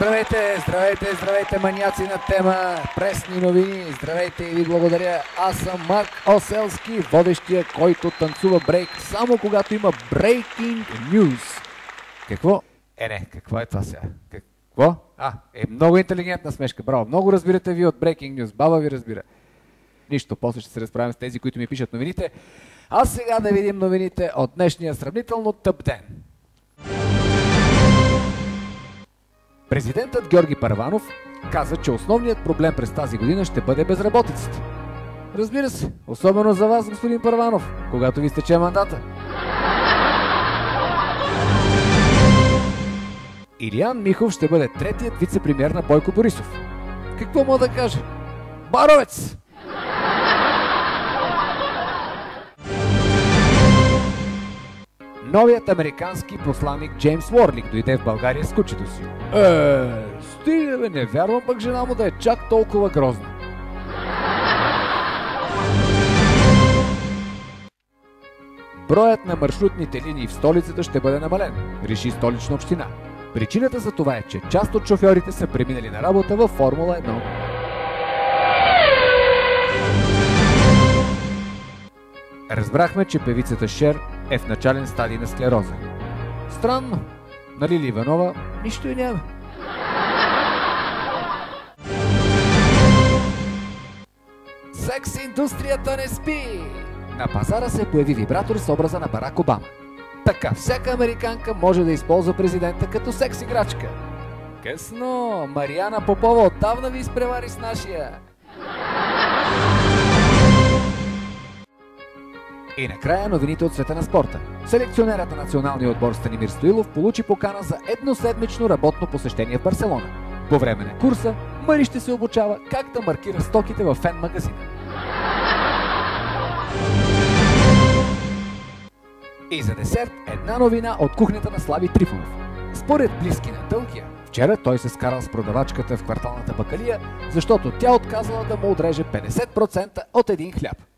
Здравейте, здравейте, здравейте, маняци на тема Пресни новини. Здравейте и ви благодаря. Аз съм Марк Оселски, водещия, който танцува брейк само когато има Breaking News. Какво? Е, не, какво е това сега? Какво? А, е много интелигентна смешка, браво. Много разбирате ви от Breaking News. Баба ви разбира. Нищо, после ще се разправим с тези, които ми пишат новините. А сега да видим новините от днешния сравнително тъп ден. Президентът Георги Парванов каза, че основният проблем през тази година ще бъде безработицата. Разбира се, особено за вас, господин Парванов, когато ви стече мандата. Илиан Михов ще бъде третият вице-премьер на Бойко Борисов. Какво мога да кажа? Баровец! Новият американски посланник Джеймс Уорлик дойде в България с кучето си. Е, стига бе, не вярвам пък жена му да е чак толкова грозна. Броят на маршрутните линии в столицата ще бъде намален, реши столична община. Причината за това е, че част от шофьорите са преминали на работа във Формула 1. Разбрахме, че певицата Шер е в начален стадий на склероза. Странно, нали ли Иванова, нищо и няма. Секс индустрията не спи! На пазара се появи вибратор с образа на Барак Обама. Така, всяка американка може да използва президента като секс играчка. Късно! Мариана Попова отдавна ви изпревари с нашия. И накрая новините от света на спорта. Селекционерът на националния отбор Станимир Стоилов получи покана за едноседмично работно посещение в Барселона. По време на курса Мари ще се обучава как да маркира стоките във фен магазина. И за десерт една новина от кухнята на Слави Трифонов. Според близки на Дългия, вчера той се скарал с продавачката в кварталната бакалия, защото тя отказала да му отреже 50% от един хляб.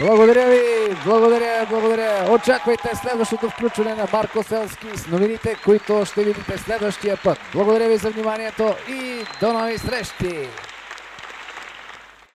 Благодаря ви, благодаря, благодаря. Очаквайте следващото включване на Марко Селски с новините, които ще видите следващия път. Благодаря ви за вниманието и до нови срещи!